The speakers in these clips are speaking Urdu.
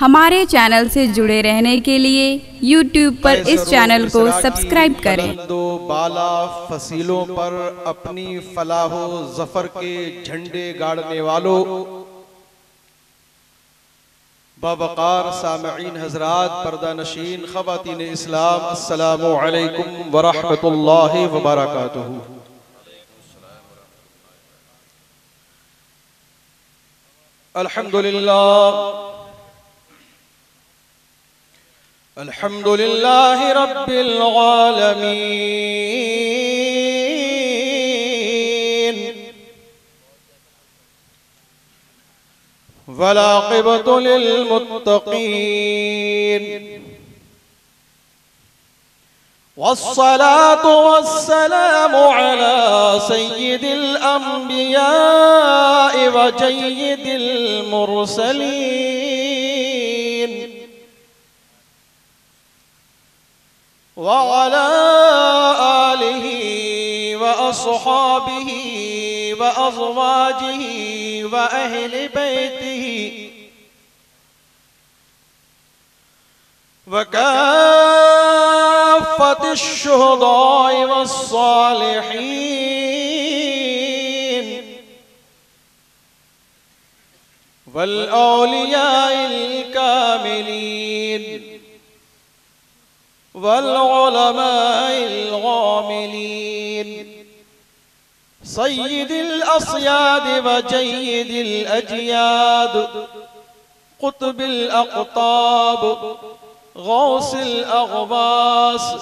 ہمارے چینل سے جڑے رہنے کے لیے یوٹیوب پر اس چینل کو سبسکرائب کریں۔ بلند و بالا فصیلوں پر اپنی فلاح و ظفر کے جھنڈے گاڑنے والوں بابقار سامعین حضرات پردہ نشین خواتین اسلام السلام علیکم ورحمت اللہ وبرکاتہ۔ الحمدللہ۔ الحمد لله رب العالمين. والعاقبة للمتقين. والصلاة والسلام على سيد الأنبياء وجيد المرسلين. وعلى آله وأصحابه وأزواجه وأهل بيته. وكافة الشهداء والصالحين. والأولياء الكاملين. والعلماء الغاملين سيد الأصياد وجيد الأجياد. قطب الأقطاب. غوث الأغباس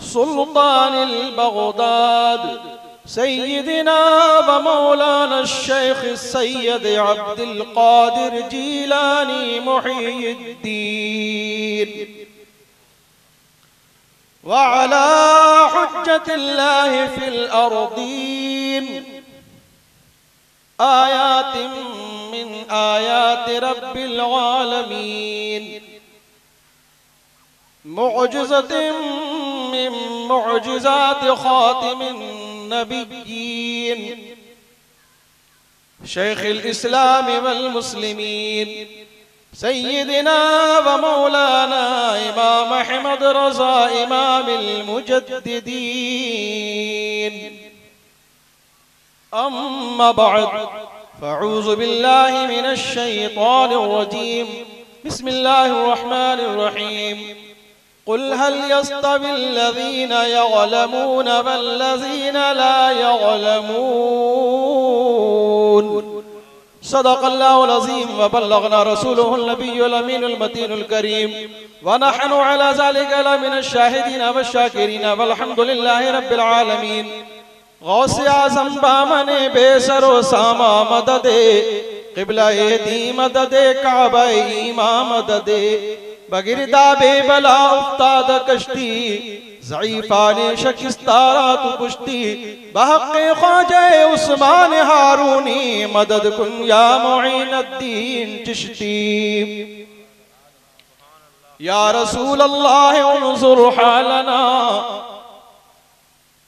سلطان البغداد. سيدنا ومولانا الشيخ السيد عبد القادر جيلاني محي الدين. وعلى حجة الله في الأرضين. آيات من آيات رب العالمين. معجزة من معجزات خاتم النبيين. شيخ الإسلام والمسلمين. سيدنا ومولانا إمام أحمد رضا إمام المجددين. أما بعد فأعوذ بالله من الشيطان الرجيم. بسم الله الرحمن الرحيم. قل هل يستوي الذين يعلمون والذين لا يعلمون؟ صدق الله العظيم وبلغنا رسوله النبي الأمين المتين الكريم ونحن على ذلك لمن الشاهدين والشاكرين والحمد لله رب العالمين غوث اعظم بامن بے سر و ساما مدد قبلہ دی مدد کعبہ ایمام مدد بگردہ بے بلا افتاد کشتی ضعیفان شکستارات پشتی، بحق خواجہ عثمان ہارونی، مدد کن یا معین الدین چشتی۔ یا رسول اللہ انظر حالنا،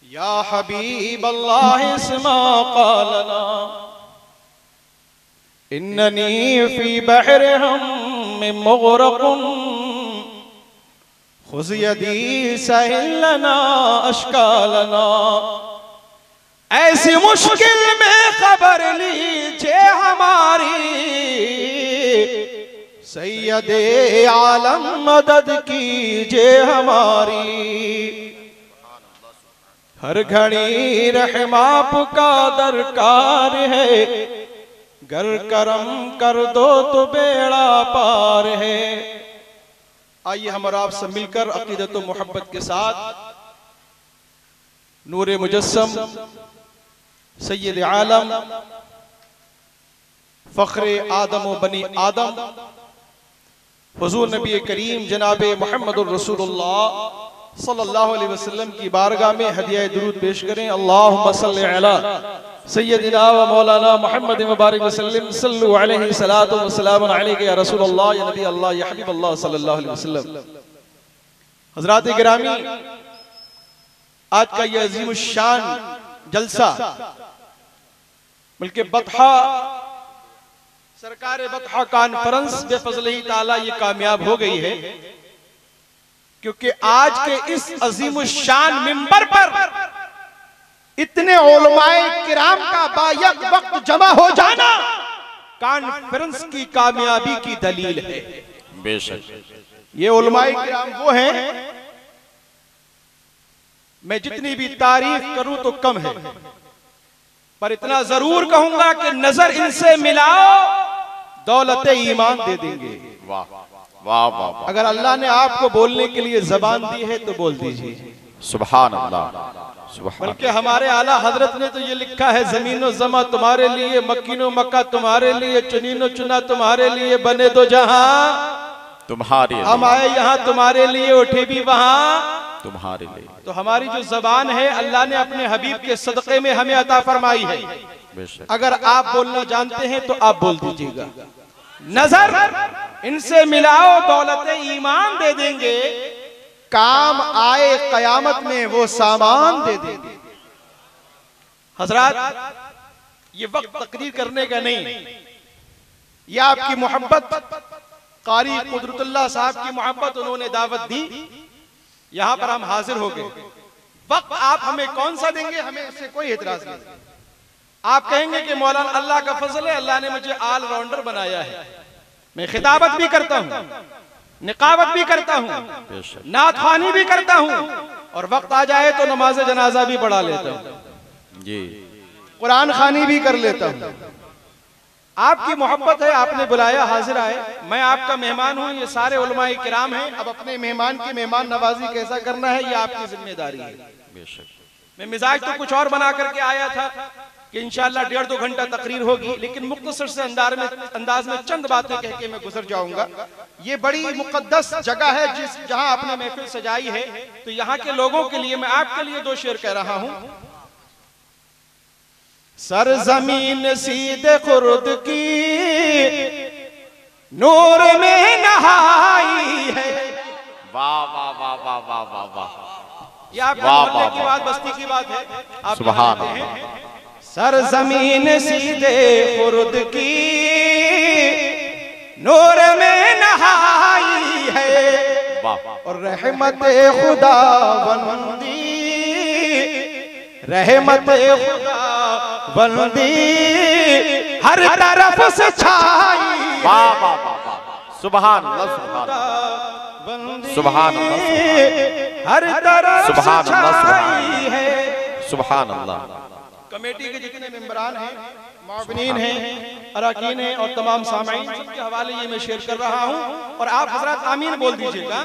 یا حبیب اللہ اسما قالنا۔ اننی فی بحر ہم مغرق خذ یدی سہل لنا اشکالنا۔ ایسی مشکل میں خبر لیجیے ہماری۔ سید عالم مدد کیجیے ہماری۔ ہر گھڑی رحم آپ کا درکار ہے۔ گر کرم کر دو تو بیڑا پار ہے۔ آئیے ہم اور آپ سے مل کر عقیدت و محبت کے ساتھ۔ نور مجسم، سید عالم، فخر آدم و بنی آدم حضور نبی کریم جناب محمد الرسول اللہ۔ صلی اللہ علیہ وسلم کی بارگاہ میں ہدیہ درود پیش کریں۔ اللہم صلی علی سیدنا و مولانا محمد مبارک وسلم، صلو علیہ صلاة و سلام علیکہ یا رسول اللہ، یا نبی اللہ، یا حبیب اللہ صلی اللہ علیہ وسلم۔ حضرات گرامی، آج کا یہ عظیم الشان جلسہ، بلکہ بطحہ، سرکار بطحہ کانفرنس بے فضل ہی تعالیٰ یہ کامیاب ہو گئی ہے۔ کیونکہ آج کے اس عظیم الشان ممبر پر اتنے علماء کرام کا بایک وقت جمع ہو جانا کانفرنس کی کامیابی کی دلیل ہے۔ بے شک۔ یہ علماء کرام وہ ہیں میں جتنی بھی تعریف کروں تو کم ہے۔ پر اتنا ضرور کہوں گا کہ نظر ان سے ملاؤ دولت ایمان دے دیں گے۔ واہ۔ واہ واہ واہ۔ اگر اللہ نے آپ کو بولنے کے لیے زبان دی ہے تو بول دیجیے۔ سبحان اللہ بلکہ ہمارے اعلیٰ حضرت نے تو یہ لکھا ہے زمین و زمہ تمہارے لیے مکین و مکہ تمہارے لیے چنین و چنا تمہارے لیے بنے دو جہاں۔ تمہارے ہم لیے آئے یہاں تمہارے لیے اٹھے بھی وہاں۔ تمہارے لیے۔ تو ہماری جو زبان ہے اللہ نے اپنے حبیب کے صدقے میں ہمیں عطا فرمائی ہے۔ اگر آپ بولنا جانتے ہیں تو آپ بول دیجیے گا۔ نظر ان سے ملاؤ دولت ایمان دے دیں گے۔ کام آئے قیامت میں وہ سامان دے دیں گے۔ حضرات، یہ وقت تقریر کرنے کا نہیں۔ یہ آپ کی محبت، قاری قدرت اللہ صاحب کی محبت انہوں نے دعوت دی۔ یہاں پر ہم حاضر ہو گئے۔ وقت آپ ہمیں کون سا دیں گے؟ ہمیں اس سے کوئی اعتراض نہیں۔ آپ کہیں گے کہ مولانا اللہ کا فضل ہے اللہ نے مجھے آل راؤنڈر بنایا ہے۔ میں خطابت بھی کرتا ہوں نقابت بھی کرتا ہوں نعت خوانی بھی کرتا ہوں۔ اور وقت آ جائے تو نماز جنازہ بھی پڑھا لیتا ہوں۔ جی۔ قرآن خوانی بھی کر لیتا ہوں۔ آپ کی محبت ہے آپ نے بلایا حاضر آئے۔ میں آپ کا مہمان ہوں یہ سارے علماء کرام ہیں۔ اب اپنے مہمان کی مہمان نوازی کیسا کرنا ہے یہ آپ کی ذمہ داری ہے۔ میں مزاج تو کچھ اور بنا کر کے آیا تھا۔ کہ انشاءاللہ ڈیڑھ دو گھنٹہ تقریر ہوگی لیکن مختصر سے انداز میں انداز میں چند باتیں کہہ کے میں گزر جاؤں گا۔ یہ بڑی مقدس جگہ ہے جس جہاں آپ نے محفل سجائی ہے۔ تو یہاں کے لوگوں کے لیے میں آپ کے لیے دو شعر کہہ رہا ہوں۔ سرزمین سید خرد کی نور میں نہائی ہے۔ واہ واہ واہ واہ واہ واہ واہ۔ یہ آپ کی۔ بات بستی کی بات ہے۔ آپ سبحان جانتے ہیں اللہ سرزمین سیدے خرد کی۔ نور میں نہائی ہے۔ اور رحمت خدا بندی۔ رحمت خدا بندی۔ ہر طرف سے چھائی سبحان اللہ سبحان اللہ۔ سبحان اللہ ہر طرف سے سبحان اللہ، سبحان چھائی ہے۔ سبحان اللہ۔ کمیٹی کے جتنے ممبران ہیں معاونین ہیں اراکین ہیں اور تمام سامعین سب کے حوالے یہ میں شیئر کر رہا ہوں اور آپ حضرات آمین بول دیجیے گا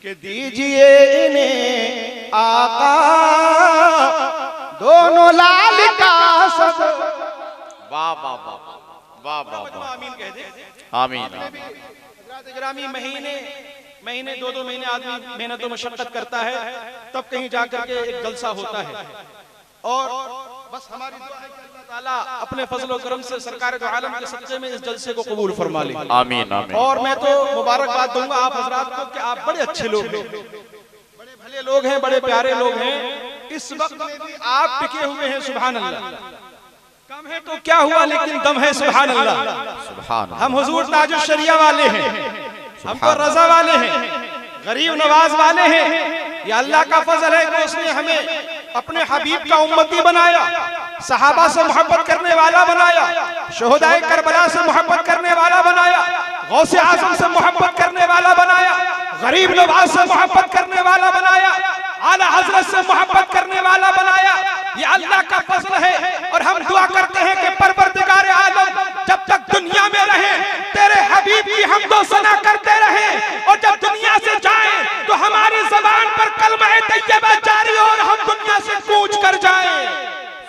کہ دیجیے انہیں آقا دونوں لال کا سب۔ واہ واہ واہ واہ واہ واہ آمین کہہ دیں۔ آمین آمین۔ حضرات اگرامی مہینے مہینے دو دو مہینے آدمی محنت و مشقت کرتا ہے تب کہیں جا کر کے ایک جلسہ ہوتا ہے۔ اور بس ہماری دعا ہے کہ اللہ تعالیٰ اپنے فضل و کرم سے سرکار دو عالم کے صدقے میں اس جلسے کو قبول فرما لے۔ آمین آمین۔ اور میں تو مبارکباد دوں گا آپ حضرات کو کہ آپ بڑے اچھے لوگ ہیں۔ بڑے بھلے لوگ ہیں بڑے پیارے لوگ ہیں۔ اس وقت میں بھی آپ ٹکے ہوئے ہیں سبحان اللہ۔ کم ہے تو کیا ہوا لیکن دم ہے سبحان اللہ۔ سبحان اللہ۔ ہم حضور تاج الشریعہ والے ہیں۔ ہم تو رضا والے ہیں۔ غریب نواز والے ہیں۔ یہ اللہ کا فضل ہے کہ اس نے ہمیں اپنے حبیب کا امتی بنایا، صحابہ سے محبت کرنے والا بنایا، شہدائے کربلا سے محبت کرنے والا بنایا، غوث اعظم سے محبت کرنے والا بنایا، غریب نواز سے محبت کرنے والا بنایا، اعلی حضرت سے محبت کرنے والا بنایا۔ یہ اللہ کا فضل ہے اور ہم دعا کرتے ہیں کہ پروردگار عالم جب تک دنیا میں رہیں تیرے حبیب کی حمد و ثنا کرتے رہیں اور جب دنیا سے جائیں تو ہماری زبان پر کلمہ طیبہ جاری ہو اور ہم دنیا سے کوچ کر جائیں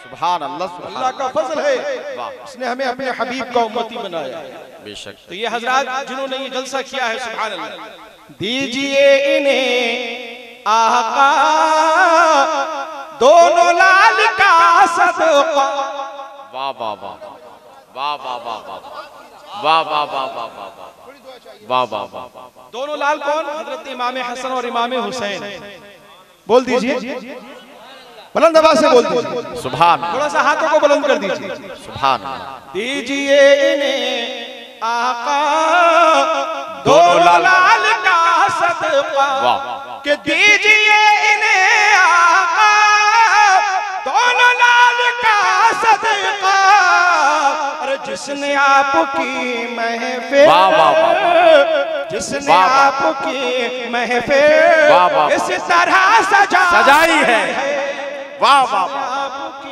سبحان اللہ سبحان اللہ کا فضل ہے واہ اس نے ہمیں اپنے حبیب کا امتی بنایا بے شک تو یہ حضرات جنہوں نے یہ جلسہ کیا ہے سبحان اللہ دیجیے انہیں آقا دونوں لال کا صدقہ واہ واہ واہ واہ واہ واہ واہ واہ واہ واہ واہ واہ واہ واہ واہ دونوں لال کون حضرت امام حسن اور امام حسین بول دیجیے بلند آواز سے بول دیجیے سبحان اللہ۔ تھوڑا سا ہاتھوں کو بلند کر دیجیے سبحان اللہ۔ دیجیے انہیں آقا۔ دونوں دو لال- کا صدقہ۔ کہ دیجیے انہیں آقا۔ دونوں لال کا صدقہ۔ اور جس نے آپ کی محفل واہ واہ واہ واہ۔ جس نے۔ آپ کی محفل واہ واہ واہ۔ اس طرح سجا سجائی ہے۔ واہ واہ واہ।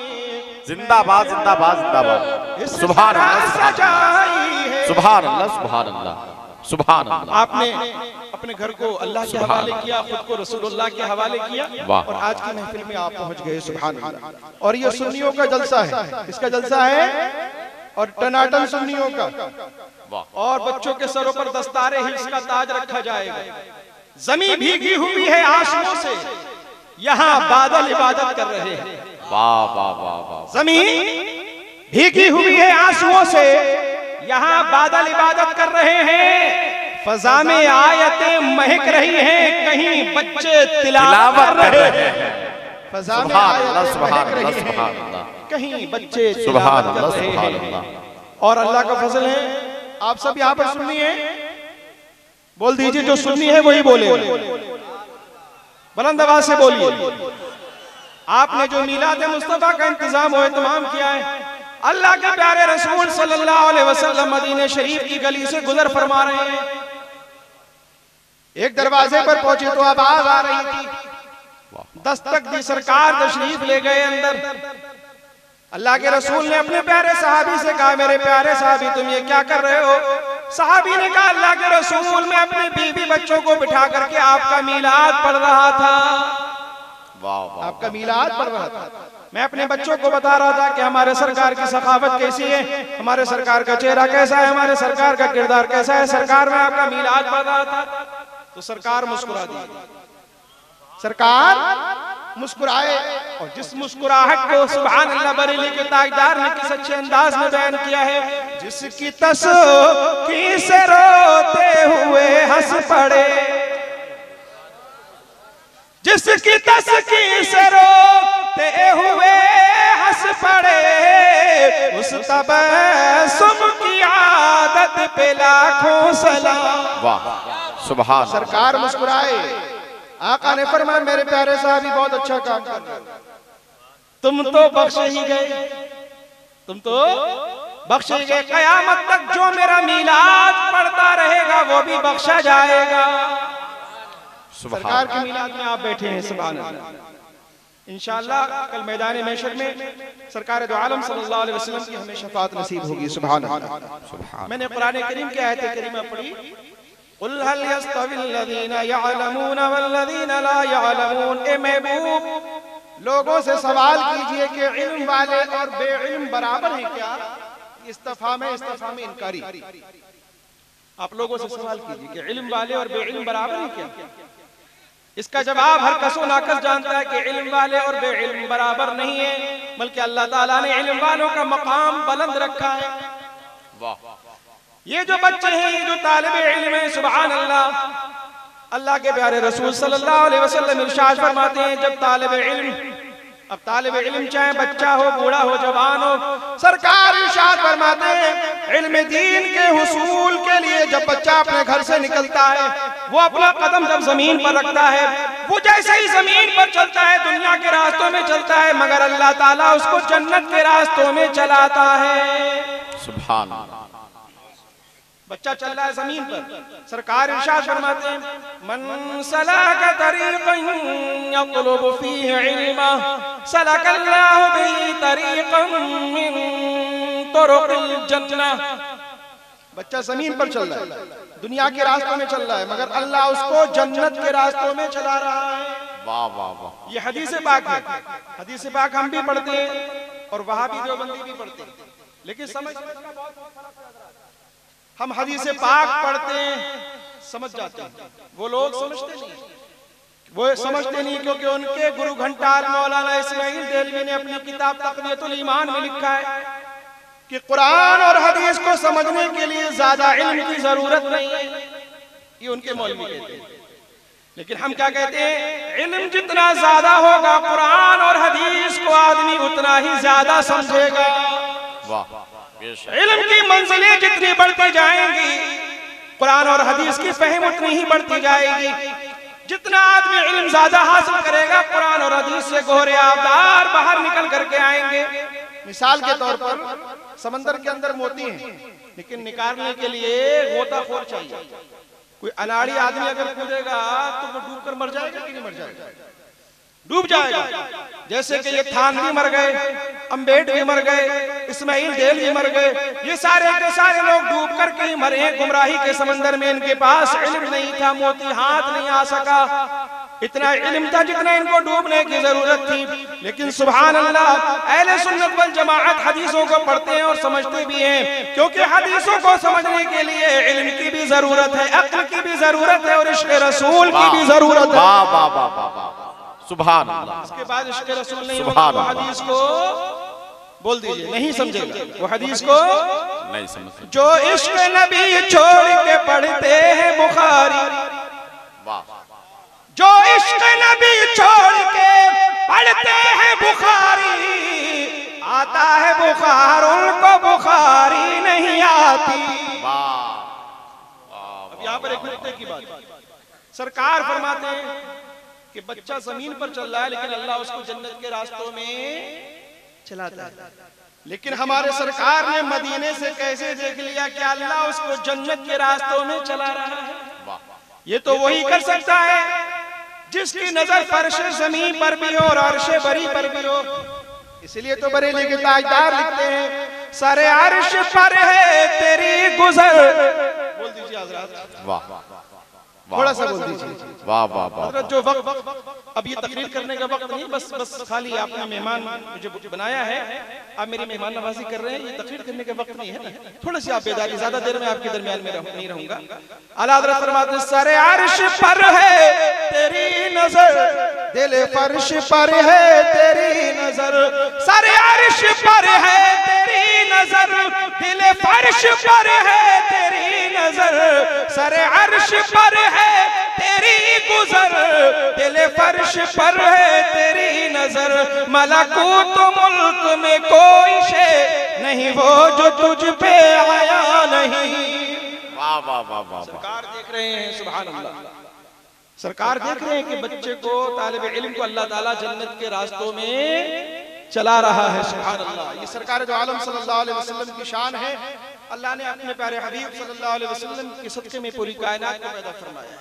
زندہ باد زندہ باد زندہ باد اس سبحان اللہ। سبحان اللہ سبحان اللہ। سبحان اللہ। آپ نے اپنے گھر کو اللہ کے حوالے کیا خود کو رسول اللہ کے حوالے کیا۔ اور آج کی محفل میں آپ پہنچ گئے سبحان اللہ۔ اور یہ سنیوں کا جلسہ ہے۔ اس کا جلسہ ہے اور ٹناٹن سنیوں کا۔ اور بچوں کے سروں پر دستار حفظ کا تاج رکھا جائے گا۔ زمین بھیگی ہوئی ہے آنسوؤں سے۔ یہاں بادل عبادت کر رہے ہیں۔ واہ واہ واہ واہ زمین بھیگی ہوئی ہے آنسوؤں سے۔ یہاں بادل عبادت کر رہے ہیں۔ فضا میں آیتیں مہک رہی ہیں۔ کہیں بچے تلاوت کر رہے ہیں۔ فضا میں آیتیں مہک رہی ہیں۔ کہیں بچے تلاوت کر رہے ہیں۔ اور اللہ کا فضل ہے۔ آپ سب یہاں پر سننی ہے۔ بول دیجیے جو سننی ہے وہی بولے۔ بلند آواز سے بولیے۔ آپ نے جو میلاد مصطفیٰ کا انتظام و اہتمام کیا ہے، اللہ کے پیارے رسول صلی اللہ علیہ وسلم مدینہ شریف کی گلی سے گزر فرما رہے ہیں۔ ایک دروازے پر پہنچے تو آواز آ رہی تھی۔ دستک دی سرکار تشریف لے گئے اندر۔ اللہ کے رسول نے اپنے پیارے صحابی سے کہا، میرے پیارے صحابی، تم یہ کیا کر رہے ہو؟ صحابی نے کہا اللہ کے رسول میں اپنے بیوی بچوں کو بٹھا کر کے آپ کا میلاد پڑھ رہا تھا۔ آپ کا میلاد پڑھ رہا تھا۔ میں اپنے بچوں کو بتا رہا تھا کہ ہمارے سرکار کی سخاوت کیسی ہے ہمارے سرکار کا چہرہ کیسا ہے ہمارے سرکار کا کردار کیسا ہے۔ سرکار میں آپ کا میلاد پڑھ رہا تھا۔ تو سرکار مسکرا دی۔ سرکار مسکرائے۔ اور جس مسکراہٹ کو سبحان اللہ بریلی کے تاجدار نے کس اچھے انداز میں بیان کیا ہے جس کی تسکی سے روتے ہوئے ہنس پڑے۔ جس کی تسکی سے روتے ہوئے ہنس پڑے۔ اس تبسم کی عادت پہ لاکھوں سلام۔ واہ سبحان اللہ۔ سرکار مسکرائے۔ آقا نے فرمایا میرے پیارے صاحبی بہت اچھا کام کر رہے۔ تم تو بخشے ہی گئے۔ تم تو بخشے ہی گئے۔ قیامت تک جو میرا میلاد پڑھتا رہے گا وہ بھی بخشا جائے گا۔ سرکار کے میلاد میں آپ بیٹھے ہیں سبحان اللہ۔ انشاءاللہ کل میدان محشر میں سرکار دو عالم صلی اللہ علیہ وسلم کی ہمیں شفاعت نصیب ہوگی سبحان اللہ۔ میں نے قرآن کریم کی آیت کریمہ پڑھی۔ قل هل يستوي الذين يعلمون والذين لا يعلمون؟ اے محبوب، لوگوں سے سوال کیجیے کہ علم والے اور بے علم برابر ہیں کیا؟ استفہام ہے استفہام انکاری۔ آپ لوگوں سے سوال کیجیے کہ علم والے اور بے علم برابر ہیں کیا؟ اس کا جواب ہر کس و ناکس جانتا ہے کہ علم والے اور بے علم برابر نہیں ہے بلکہ اللہ تعالیٰ نے علم والوں کا مقام بلند رکھا ہے۔ واہ۔ یہ جو بچے ہیں، یہ جو طالب علم ہیں، سبحان اللہ۔ اللہ کے پیارے رسول صلی اللہ علیہ وسلم ارشاد فرماتے ہیں، جب طالب علم، اب طالب علم چاہے بچہ ہو، بوڑھا ہو، جوان ہو، سرکار ارشاد فرماتے ہیں، علم دین کے حصول کے لیے جب بچہ اپنے گھر سے نکلتا ہے، وہ اپنا قدم جب زمین پر رکھتا ہے، وہ جیسے ہی زمین پر چلتا ہے، دنیا کے راستوں میں چلتا ہے، مگر اللہ تعالیٰ اس کو جنت کے راستوں میں چلاتا ہے۔ سبحان اللہ۔ بچہ چل رہا ہے زمین پر۔ سرکار ارشاد فرماتے ہیں من سلاک طریقا یطلب فیہ علما سلک اللہ بھی طریقا من طرق الجنہ۔ بچہ زمین پر چل رہا ہے دنیا کے راستوں میں چل رہا ہے مگر اللہ اس کو جنت کے راستوں میں چلا رہا ہے۔ واہ واہ واہ۔ یہ حدیث پاک ہے۔ حدیث پاک ہم بھی پڑھتے ہیں اور وہاں بھی دیوبندی بھی پڑھتے ہیں۔ لیکن سمجھ ہم حدیث پاک پڑھتے ہیں سمجھ جاتے ہیں۔ وہ لوگ سمجھتے نہیں۔ وہ سمجھتے نہیں کیونکہ ان کے گرو گھنٹال مولانا اسماعیل دہلوی نے اپنی کتاب تقویت الایمان میں لکھا ہے کہ قرآن اور حدیث کو سمجھنے کے لیے زیادہ علم کی ضرورت نہیں ہے۔ یہ ان کے مولوی کہتے ہیں۔ لیکن ہم کیا کہتے ہیں؟ علم جتنا زیادہ ہوگا قرآن اور حدیث کو آدمی اتنا ہی زیادہ سمجھے گا۔ واہ۔ علم کی منزلیں جتنی بڑھتی جائیں گی؟ قرآن اور حدیث کی فہم اتنی ہی بڑھتی جائے گی۔ جتنا آدمی علم زیادہ حاصل کرے گا، قرآن اور حدیث سے گہرے آبدار باہر نکل کر کے آئیں گے۔ مثال کے طور پر، سمندر کے اندر موتی ہیں، لیکن نکالنے کے لیے غوطہ خور چاہیے۔ کوئی اناڑی آدمی اگر کودے گا تو وہ ڈوب کر مر جائے گا کہ نہیں مر جائے گا؟ ڈوب جائے گا۔ جیسے کہ یہ تھان بھی مر گئے، امبیڈ بھی مر گئے، اسماعیل دیل بھی مر گئے، یہ سارے کے سارے لوگ ڈوب کر کے مرے ہیں گمراہی کے سمندر میں ان کے پاس علم نہیں تھا، موتی ہاتھ نہیں آ سکا۔ اتنا علم تھا جتنا ان کو ڈوبنے کی ضرورت تھی۔ لیکن سبحان اللہ، اہل سنت والجماعت حدیثوں کو پڑھتے ہیں اور سمجھتے بھی ہیں۔ کیونکہ حدیثوں کو سمجھنے کے لیے علم کی بھی ضرورت ہے، عقل کی بھی ضرورت ہے اور عشق رسول کی بھی ضرورت ہے۔ سبحان اللہ۔ اس کے بعد عشق رسول نہیں سبحان ہوگا وہ اللہ۔ حدیث کو بول دیجیے نہیں سمجھے گا۔ وہ حدیث کو نہیں سمجھ جو عشق نبی چھوڑ کے پڑھتے ہیں بخاری۔ واہ۔ جو عشق نبی چھوڑ کے پڑھتے ہیں بخاری۔ آتا ہے بخار ان کو بخاری نہیں آتی۔ واہ۔ اب یہاں پر ایک نقطے کی بات۔ سرکار فرماتے ہیں کہ بچہ زمین پر چل رہا ہے، لیکن اللہ اس کو جنت کے راستوں میں چلاتا ہے۔ لیکن ہمارے سرکار نے مدینے سے کیسے دیکھ لیا کہ اللہ اس کو جنت کے راستوں میں چلا رہا ہے؟ یہ تو وہی کر سکتا ہے جس کی نظر فرش زمین پر بھی ہو اور عرش بری پر بھی ہو۔ اس لیے تو بریلی کے تاجدار لکھتے ہیں، سارے عرش پر ہے تیری گزر۔ بول دیجیے حضرات۔ واہ تھوڑا سا بول دیجیے واہ واہ واہ جو وقت اب یہ تقریر کرنے کا وقت نہیں بس بس خالی آپ نے مہمان مجھے بنایا ہے۔ آپ میری مہمان نوازی کر رہے ہیں یہ تقریر کرنے کا وقت نہیں ہے۔ تھوڑا سی آپ بیداری زیادہ دیر میں آپ کے درمیان میں نہیں رہوں گا۔ اعلیٰ حضرت فرماتے ہیں سارے عرش پر ہے تیری نظر۔ دل فرش پر ہے تیری نظر۔ سارے عرش پر ہے تیری نظر دل فرش پر ہے تیری نظر سر عرش پر ہے تیری گزر دل فرش پر ہے تیری نظر ملکوت ملک میں کوئی شے نہیں وہ جو تجھ پہ آیا نہیں۔ واہ واہ واہ واہ۔ سرکار دیکھ رہے ہیں سبحان اللہ۔ سرکار دیکھ رہے ہیں کہ بچے کو طالب علم کو اللہ تعالیٰ جنت کے راستوں میں چلا رہا ہے سبحان اللہ۔ یہ سرکار جو عالم صلی اللہ علیہ وسلم کی شان ہے اللہ نے اپنے پیارے حبیب صلی اللہ علیہ وسلم کے صدقے میں پوری کائنات کو پیدا فرمایا۔ ہے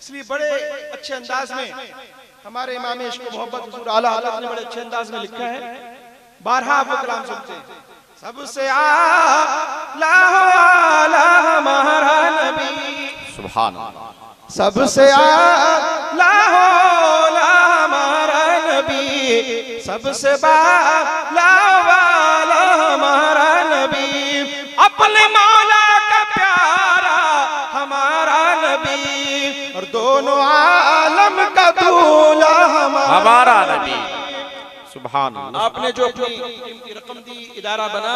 اس لیے بڑے اچھے انداز میں ہمارے امام عشق و محبت حضور اعلیٰ حضرت نے بڑے اچھے انداز میں لکھا ہے۔ بارہا آپ وہ کلام سنتے ہیں۔ سب سے آلہ ہمارا نبی۔ سبحان اللہ۔ سب سے آلہ سب سے بالا والا ہمارا نبی اپنے مولا کا پیارا ہمارا نبی اور دونوں عالم کا دولا ہمارا نبی۔ سبحان اللہ۔ آپ نے جو اپنی رقم دی ادارہ بنا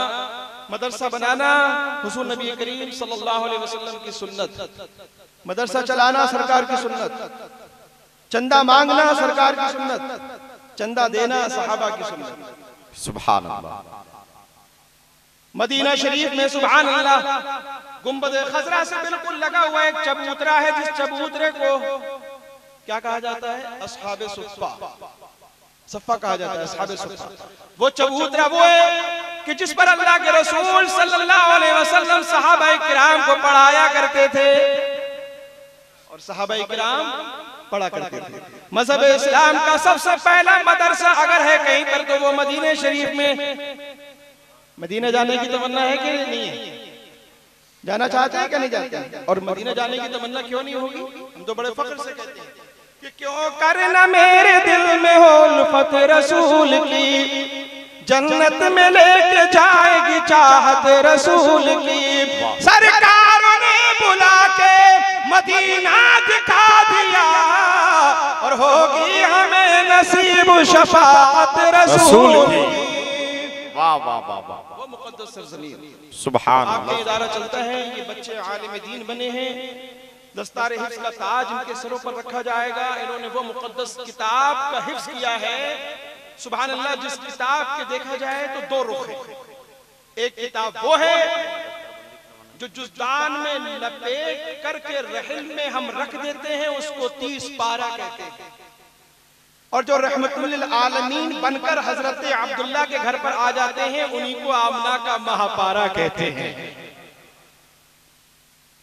مدرسہ بنانا حضور نبی کریم صلی اللہ علیہ وسلم کی سنت مدرسہ چلانا سرکار کی سنت چندہ مانگنا سرکار کی سنت چندہ دینا صحابہ کی سنت۔ سبحان اللہ مدینہ شریف میں سبحان اللہ گنبد خزرہ سے بالکل لگا ہوا ایک چبوترا ہے جس چبوترے کو کیا کہا جاتا ہے؟ اصحاب صفہ صفہ کہا جاتا ہے اصحاب صفہ وہ چبوترا وہ ہے کہ جس پر اللہ کے رسول صلی اللہ علیہ وسلم صحابہ کرام کو پڑھایا کرتے تھے۔ اور صحابہ کرام پڑھا کرتے تھے۔ مذہب اسلام کا سب سے پہلا مدرسہ اگر ہے کہیں پر تو وہ مدینہ شریف میں۔ مدینہ جانے کی تمنا ہے کہ نہیں ہے؟ جانا چاہتے ہیں کہ نہیں جاتے؟ ہیں اور مدینہ جانے کی تمنا کیوں نہیں ہوگی؟ ہم تو بڑے فخر سے کہتے ہیں۔ کہ کیوں کرنا میرے دل میں ہو الفت رسول کی؟ جنت میں لے کے جائے گی چاہت رسول کی؟ سرکار نے بلا کے مدینہ دکھا دیا اور ہوگی ہمیں نصیب شفاعت رسول کی۔ واہ واہ واہ واہ وہ مقدس سرزمین۔ سبحان آپ کا اللہ۔ ادارہ چلتا ہے یہ بچے عالم دین بنے ہیں۔ دستار حفظ کا تاج ان کے سروں پر رکھا جائے گا۔ انہوں نے وہ مقدس کتاب کا حفظ کیا ہے۔ سبحان اللہ جس کتاب کے دیکھا جائے تو دو رخ ہیں۔ ایک کتاب وہ ہے جو جزدان میں لپیٹ کر کے رحل میں ہم رکھ دیتے ہیں، اس کو تیس پارہ کہتے ہیں۔ اور جو رحمت للعالمین بن کر حضرت عبداللہ کے گھر پر آ جاتے ہیں، انہی کو آمنہ کا مہاپارہ کہتے ہیں۔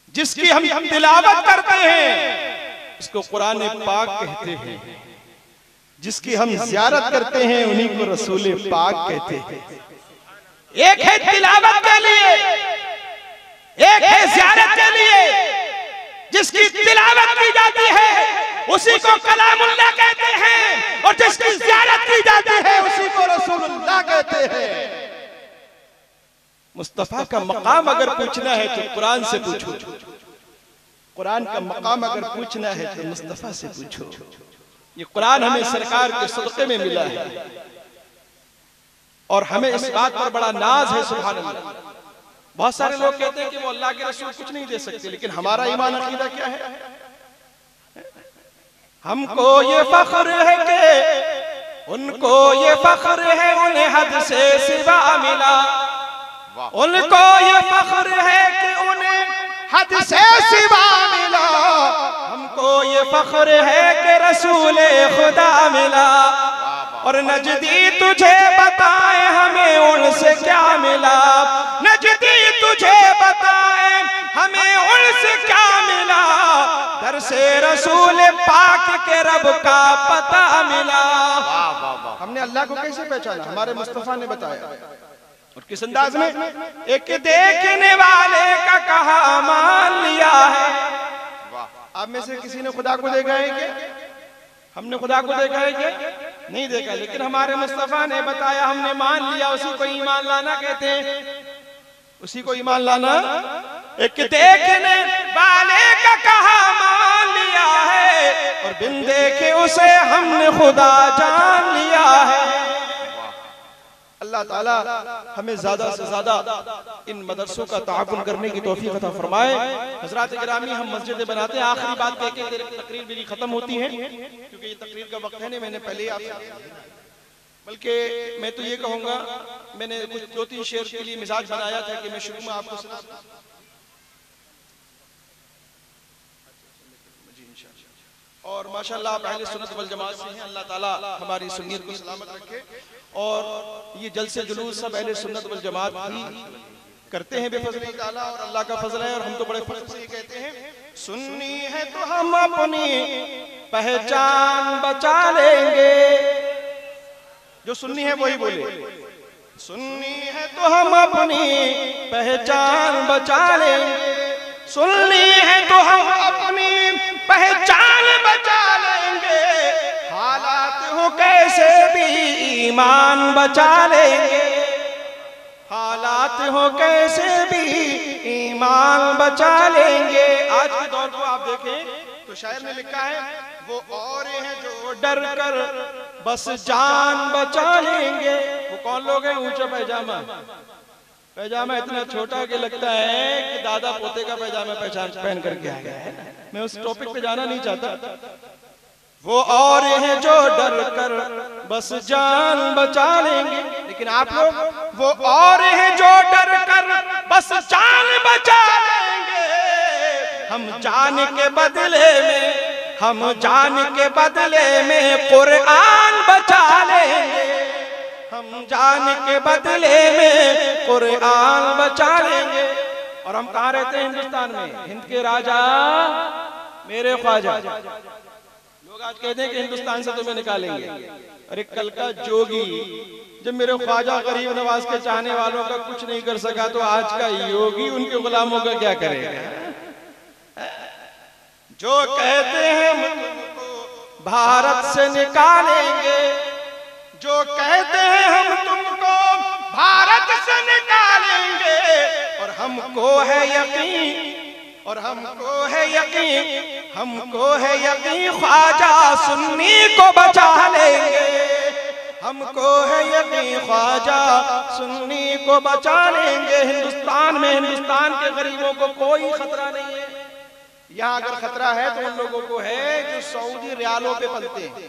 جس کی ہم تلاوت کرتے ہیں، اس کو قرآن پاک کہتے ہیں۔ جس کی ہم زیارت کرتے ہیں، انہی کو رسول پاک کہتے ہیں۔ ایک ہے تلاوت کے لیے۔ ایک ہے زیارت کے لیے، جس کی تلاوت کی جاتی ہے، اسی کو کلام اللہ کہتے ہیں، اور جس کی زیارت کی جاتی ہے، اسی کو رسول اللہ کہتے ہیں۔ مصطفیٰ کا مقام اگر پوچھنا ہے تو قرآن سے پوچھو۔ قرآن کا مقام اگر پوچھنا ہے تو مصطفیٰ سے پوچھو۔ یہ قرآن ہمیں سرکار کے صدقے میں ملا ہے۔ اور ہمیں اس بات پر بڑا ناز ہے، سبحان اللہ۔ بہت سارے لوگ کہتے ہیں کہ وہ اللہ کے رسول کچھ نہیں دے سکتے لیکن ہمارا ایمان عقیدہ کیا ہے؟ ہم کو یہ فخر ہے کہ ان کو یہ فخر ہے انہیں حد سے سوا ملا۔ ان کو یہ فخر ہے کہ انہیں حد سے سوا ملا۔ ہم کو یہ فخر ہے کہ رسول خدا ملا۔ اور نجدی تجھے بتائے ہمیں ان سے کیا ملا؟ نجدی تجھے بتائے ہمیں ان سے کیا ملا؟ در سے رسول پاک کے رب کا پتہ ملا۔ ہم نے اللہ کو کیسے پہچانا؟ ہمارے مصطفیٰ نے بتایا۔ اور کس انداز میں؟ ایک دیکھنے والے کا کہا مان لیا ہے۔ آپ میں سے کسی نے خدا کو دیکھا ہے کہ؟ ہم نے خدا کو دیکھا ہے کہ؟ نہیں دیکھا، لیکن ہمارے مصطفیٰ نے بتایا، ہم نے مان لیا، اسی کو ایمان لانا کہتے ہیں۔ اسی کو ایمان لانا۔ ایک دیکھنے والے کا کہا، مان لیا ہے، اور بن دیکھے اسے ہم نے خدا جان لیا ہے۔ اللہ تعالیٰ ہمیں زیادہ سے زیادہ ان مدرسوں کا تعاون کرنے کی توفیق عطا فرمائے۔ حضرات گرامی، ہم مسجدیں بناتے ہیں۔ آخری بات کہہ کے تقریر میری ختم ہوتی ہے، کیونکہ یہ تقریر کا وقت ہے نہیں، میں نے پہلے ہی آپ سے بلکہ میں تو یہ کہوں گا، میں نے کچھ دو تین شعر کے لیے مزاج بنایا تھا کہ میں شروع میں آپ کو سنا جی، اور ماشاءاللہ، آپ اہل سنت والجماعت سے ہیں۔ اللہ تعالیٰ ہماری سنیت کو سلامت رکھے۔ اور یہ جلسے جلوس سب اہل سنت والجماعت بھی کرتے ہیں بے فضل تعالیٰ، اور اللہ کا فضل ہے، اور ہم تو بڑے فضل سے یہ کہتے ہیں سنی ہے تو ہم اپنی پہچان بچا لیں گے۔ جو سنی ہے وہی بولے۔ سنی ہے تو ہم اپنی پہچان بچا لیں گے۔ سنی ہے تو ہم اپنی پہچان بچا لیں گے حالات کیسے بھی ایمان بچا لیں گے حالات ہو کیسے بھی ایمان بچا لیں گے؟ آج کے دور کو آپ دیکھیں تو شاعر نے لکھا ہے، وہ اور ہیں جو ڈر کر بس جان بچا لیں گے۔ وہ کون لوگ ہیں؟ اونچا پیجامہ۔ پیجامہ اتنا چھوٹا کہ لگتا ہے کہ دادا پوتے کا پیجامہ پہچان پہن کر کے آگیا ہے۔ میں اس ٹاپک پہ جانا نہیں چاہتا۔ وہ اور ہیں جو ڈر کر بس جان بچا لیں گے۔ لیکن آپ لوگ، وہ اور ہیں جو ڈر کر بس جان بچا لیں گے۔ ہم جان کے بدلے میں، ہم جان کے بدلے میں قرآن بچا لیں گے۔ ہم جان کے بدلے میں قرآن بچا لیں گے۔ اور ہم کہاں رہتے ہیں ہندوستان میں؟ ہند کے راجہ میرے خواجہ۔ لوگ آج کہتے ہیں کہ ہندوستان سے تمہیں نکالیں گے۔ اور ایک کل کا جوگی، جب میرے خواجہ غریب نواز کے چاہنے والوں کا کچھ نہیں کر سکا تو آج کا یوگی ان کے غلاموں کا کیا کرے؟ گا جو کہتے ہیں بھارت سے نکالیں گے، جو کہتے ہیں ہم تم کو بھارت سے نکالیں گے، اور ہم کو ہے یقین اور ہم کو ہے یقین، ہم کو ہے یقین، خواجہ سنی کو بچا لیں گے۔ ہم کو ہے یقین، خواجہ سنی کو بچا لیں گے۔ ہندوستان میں ہندوستان کے غریبوں کو کوئی خطرہ نہیں ہے۔ یہاں اگر خطرہ ہے تو ان لوگوں کو ہے جو سعودی ریالوں پہ پلتے ہیں۔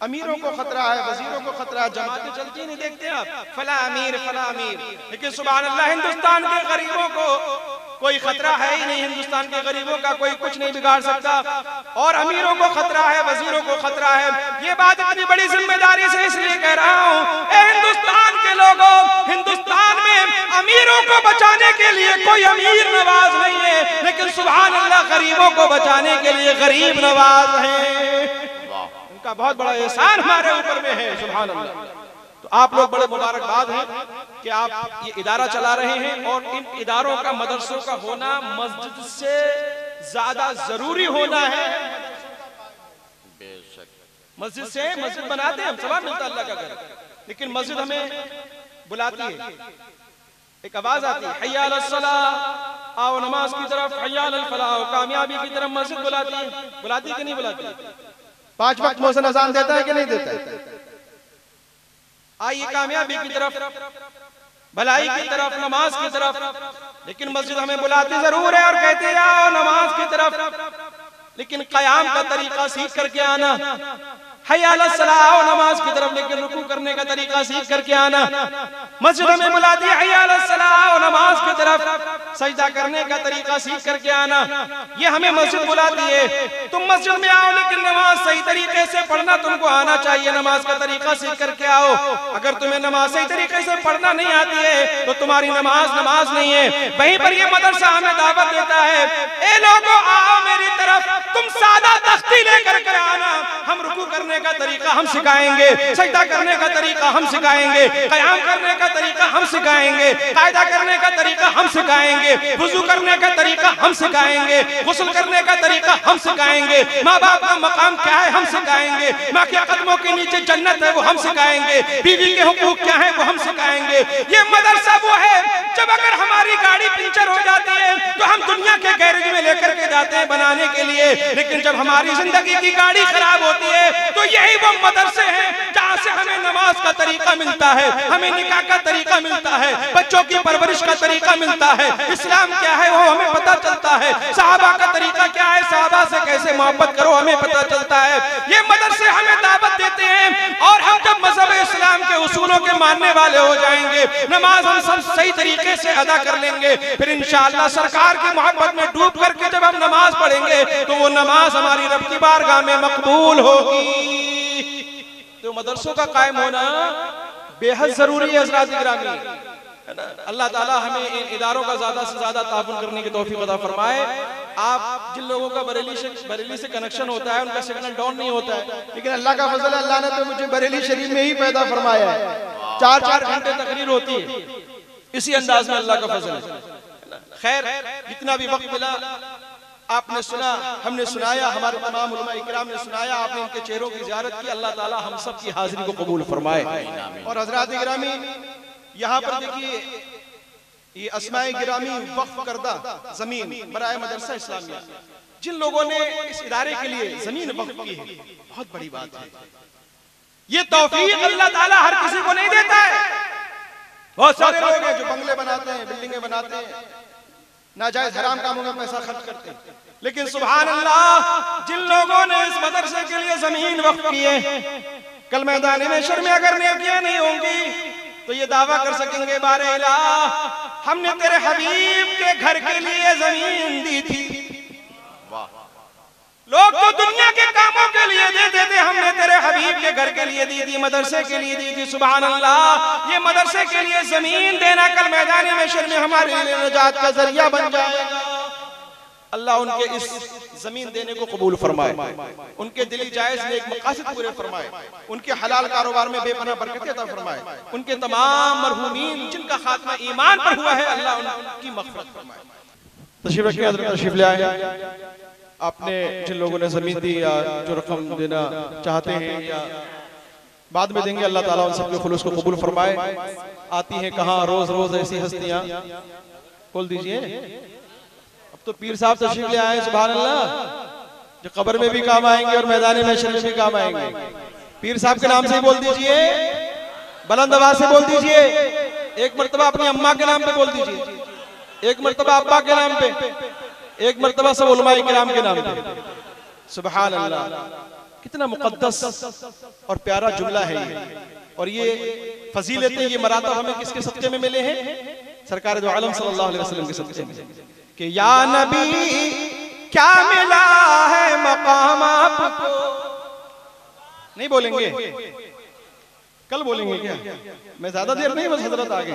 امیروں کو خطرہ ہے، وزیروں کو خطرہ ہے، جماعتیں چلتی نہیں دیکھتے آپ۔ فلا امیر فلا امیر۔ لیکن سبحان اللہ، ہندوستان کے غریبوں کو کوئی خطرہ ہے ہی نہیں ہندوستان کے غریبوں کا، کوئی کچھ نہیں بگاڑ سکتا۔ اور امیروں کو خطرہ ہے، وزیروں کو خطرہ ہے۔ یہ بات اتنی بڑی ذمہ داری سے اس لیے کہہ رہا ہوں۔ اے ہندوستان کے لوگوں، ہندوستان میں امیروں کو بچانے کے لیے کوئی امیر نواز نہیں ہے، لیکن سبحان اللہ، غریبوں کو بچانے کے لیے غریب نواز ہیں۔ ان کا بہت بڑا احسان ہمارے اوپر میں ہے، سبحان اللہ۔ تو آپ لوگ بڑے مبارکباد ہیں کہ آپ یہ ادارہ چلا رہے ہیں اور ان اداروں کا مدرسوں کا ہونا مسجد سے زیادہ ضروری ہونا ہے۔ مسجد سے مسجد بناتے ہیں، ہم سواب ملتا اللہ کا گھر۔ لیکن مسجد ہمیں بلاتی ہے۔ ایک آواز آتی ہے حیال الصلاة آؤ نماز کی طرف حیال الفلاح کامیابی کی طرف مسجد بلاتی ہے۔ بلاتی کہ نہیں بلاتی؟ پانچ وقت محسن ازان دیتا ہے کہ نہیں دیتا ہے؟ آئیے کامیابی کی طرف، بھلائی کی طرف، نماز کی طرف۔ لیکن مسجد ہمیں بلاتی ضرور ہے اور کہتے جاؤ نماز کی طرف۔ لیکن قیام کا طریقہ سیکھ کر کے آنا۔ حیال الصلاح نماز کی طرف لیکن رکوع کرنے کا طریقہ سیکھ کر کے آنا۔ مسجد میں بلاتی حیال الصلاح نماز کی طرف سجدہ کرنے کا طریقہ سیکھ کر کے آنا۔ یہ ہمیں مسجد بلاتی ہے۔ تم مسجد میں آؤ لیکن نماز صحیح طریقے سے پڑھنا تم کو آنا چاہیے۔ نماز کا طریقہ سیکھ کر کے آؤ۔ اگر تمہیں نماز صحیح طریقے سے پڑھنا نہیں آتی ہے تو تمہاری نماز نماز نہیں ہے۔ وہیں پر یہ مدرسہ ہمیں دعوت دیتا ہے۔ اے لوگوں آؤ میری طرف۔ تم سادہ تختی لے کر کے آنا۔ ہم رکوع کرنے کا طریقہ ہم سکھائیں گے، سجدہ کرنے کا طریقہ ہم سکھائیں گے، قیام کرنے کا طریقہ ہم سکھائیں گے قائدہ کرنے کا طریقہ ہم سکھائیں گے، وضو کرنے کا طریقہ ہم سکھائیں گے، غسل کرنے کا طریقہ ہم سکھائیں گے ماں باپ کا مقام کیا ہے ہم سکھائیں گے، ماں کے قدموں کے نیچے جنت ہے وہ ہم سکھائیں گے، بیوی کے حقوق کیا ہیں وہ ہم سکھائیں گے۔ یہ مدرسہ وہ ہے، جب اگر ہماری گاڑی پنچر ہو جاتی ہے تو ہم دنیا کے گیرج میں لے کر کے جاتے ہیں بنانے کے لیے، لیکن جب ہماری زندگی کی گاڑی خراب ہوتی ہے تو یہی وہ مدرسے ہیں جہاں سے ہمیں نماز کا طریقہ ملتا ہے، ہمیں نکاح کا طریقہ ملتا ہے، بچوں کی پرورش کا طریقہ ملتا ہے۔ اسلام کیا ہے وہ ہمیں پتہ چلتا ہے۔ صحابہ کا طریقہ کیا ہے؟ صحابہ سے کیسے محبت کرو ہمیں پتہ چلتا ہے۔ یہ مدرسے ہمیں دعوت دیتے ہیں اور ہم جب مذہب اسلام کے اصولوں کے ماننے والے ہو جائیں گے، نماز ہم سب صحیح طریقے سے ادا کر لیں گے۔ پھر انشاءاللہ سرکار کی محبت میں ڈوب کر کے جب ہم نماز پڑھیں گے تو وہ نماز ہماری رب کی بارگاہ میں مقبول ہوگی۔ تو مدرسوں کا قائم ہونا بے حد ضروری ہے حضرات گرامی جی۔ اللہ تعالیٰ ہمیں ان اداروں کا زیادہ سے زیادہ تعاون کرنے کی توفیق عطا فرمائے۔ آپ جن لوگوں کا بریلی سے بریلی سے کنیکشن ہوتا ہے، ان کا سگنل ڈاؤن نہیں ہوتا ہے۔ لیکن اللہ کا فضل ہے، اللہ نے تو مجھے بریلی شریف میں ہی پیدا فرمایا ہے۔ چار چار گھنٹے تقریر ہوتی ہے۔ اسی انداز میں اللہ کا فضل ہے۔ خیر، جتنا بھی وقت ملا آپ نے سنا، ہم نے سنایا، ہمارے تمام علماء اکرام نے سنایا، آپ نے ان کے چہروں کی زیارت کی، اللہ تعالی ہم سب کی حاضری کو قبول فرمائے۔ اور حضرات گرامی، یہاں پر دیکھیے، یہ اسماء گرامی وقف کردہ زمین، برائے مدرسہ اسلامیہ۔ جن لوگوں نے اس ادارے کے لیے زمین وقف کی ہے، بہت بڑی بات ہے۔ یہ توفیق اللہ تعالی ہر کسی کو نہیں دیتا ہے۔ بہت سارے لوگ ہیں جو بنگلے بناتے ہیں، بلڈنگیں بناتے ہیں۔ ناجائز حرام کاموں میں پیسہ خرچ کرتے ہیں۔ لیکن سبحان اللہ جن لوگوں نے اس مدرسے کے لیے زمین وقف کی ہے کل میدان میں شر میں اگر نیکیاں نہیں ہوں گی تو یہ دعویٰ کر سکیں گے بار الہ ہم نے تیرے حبیب کے گھر کے لیے زمین دی تھی۔ لوگ تو دنیا کے کاموں کے لیے دے دیتے ہم نے تیرے حبیب کے گھر کے لیے دی تھی، مدرسے کے لیے دی تھی، سبحان اللہ۔ یہ مدرسے کے لیے زمین دینا کل میدان محشر میں ہمارے لیے نجات کا ذریعہ بن جائے گا۔ اللہ ان کے اس زمین دینے کو قبول فرمائے۔ ان کے دلی جائز میں ایک مقاصد پورے فرمائے۔ ان کے حلال کاروبار میں بے پناہ برکت عطا فرمائے۔ ان کے تمام مرحومین جن کا خاتمہ ایمان پر ہوا ہے، اللہ ان کی مغفرت فرمائے۔ تشریف رکھیں، حضرت تشریف لے آئے آپ نے جن لوگوں نے زمین دی یا جو رقم دینا چاہتے ہیں یا بعد میں دیں گے، اللہ تعالیٰ ان سب کے خلوص کو قبول فرمائے۔ آتی ہیں کہاں؟ روز روز ایسی ہستیاں۔ کھول دیجیے۔ اب تو پیر صاحب تشریف لے آئے سبحان اللہ۔ جو قبر میں بھی کام آئیں گے اور میدان محشر میں بھی کام آئیں گے۔ پیر صاحب کے نام سے ہی بول دیجیے۔ بلند آواز سے بول دیجیے۔ ایک مرتبہ اپنی اماں کے نام پہ بول دیجیے۔ ایک مرتبہ ابا کے نام پہ۔ ایک مرتبہ سب علماء کرام کے نام تھے سبحان اللہ کتنا مقدس اور پیارا جملہ ہے یہ۔ اور یہ فضیلتیں، یہ مراتب ہمیں کس کے صدقے میں ملے ہیں؟ سرکار دو عالم صلی اللہ علیہ وسلم کے صدقے میں۔ کہ یا نبی، کیا ملا ہے مقام آپ کو؟ نہیں بولیں گے۔ کل بولیں گے کیا؟ میں زیادہ دیر نہیں، بس حضرت آگے۔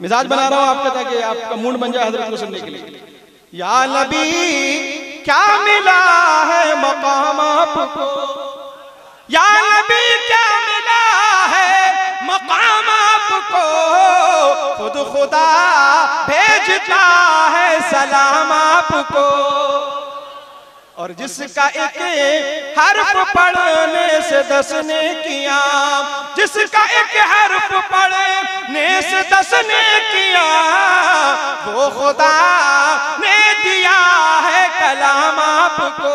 مزاج بنا رہا ہوں آپ کا تاکہ آپ کا موڈ بن جائے حضرت کو سننے کے لیے۔ یا نبی، کیا ملا ہے مقام آپ کو؟ یا نبی، کیا ملا ہے مقام آپ کو؟ خود خدا بھیجتا ہے سلام آپ کو۔ اور جس کا ایک حرف پڑھنے سے دس نے کیا جس کا ایک حرف پڑھنے سے دس نے کیا وہ خدا نے دیا ہے کلام آپ کو۔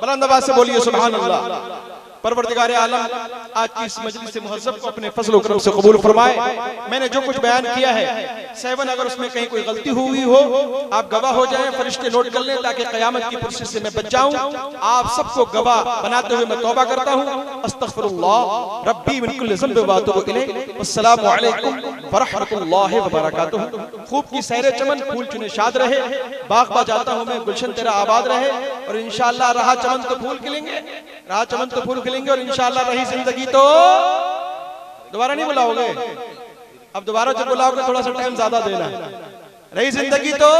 بلند آواز سے بولیے سبحان اللہ۔ پروردگار عالم، آج کی اس مجلس محذب کو اپنے فضل و کرم سے قبول فرمائے۔ میں نے جو کچھ بیان کیا ہے، سیون اگر اس میں کہیں کوئی غلطی ہوئی ہو، آپ گواہ ہو جائیں، فرشتے نوٹ کر لیں تاکہ قیامت کی پرشت سے میں بچ جاؤں۔ آپ سب کو گواہ بناتے ہوئے میں توبہ کرتا ہوں۔ استغفر اللہ ربی من کل ذنب واتوب الیہ۔ والسلام علیکم ورحمت اللہ وبرکاتہ۔ خوب کی سیر چمن، پھول چنے شاد رہے۔ باغ با جاتا ہوں میں، گلشن تیرا آباد رہے۔ اور انشاءاللہ رہا چمن تو پھول کھلیں گے۔ رہا چمن تو پھول کھلیں گے اور انشاءاللہ رہی زندگی تو دوبارہ نہیں بلاؤ گے۔ اب دوبارہ جب بلاؤ گے تھوڑا سا ٹائم زیادہ دینا رہی زندگی تو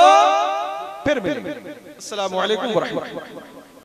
پھر بھی۔ السلام علیکم ورحمت اللہ۔